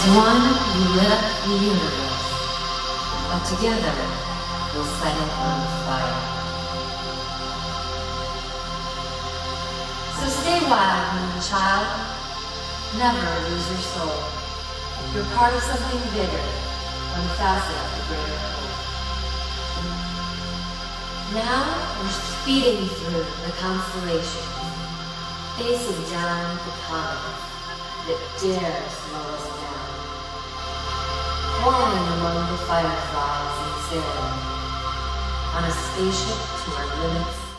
the universe. But together, we'll set it on fire. So stay wild, moon child. Never lose your soul. You're part of something bigger, one facet of the greater whole. Now we're speeding through the constellations, facing down the comets that dare slow us. Flying among the fireflies and sailing on. A spaceship to our limits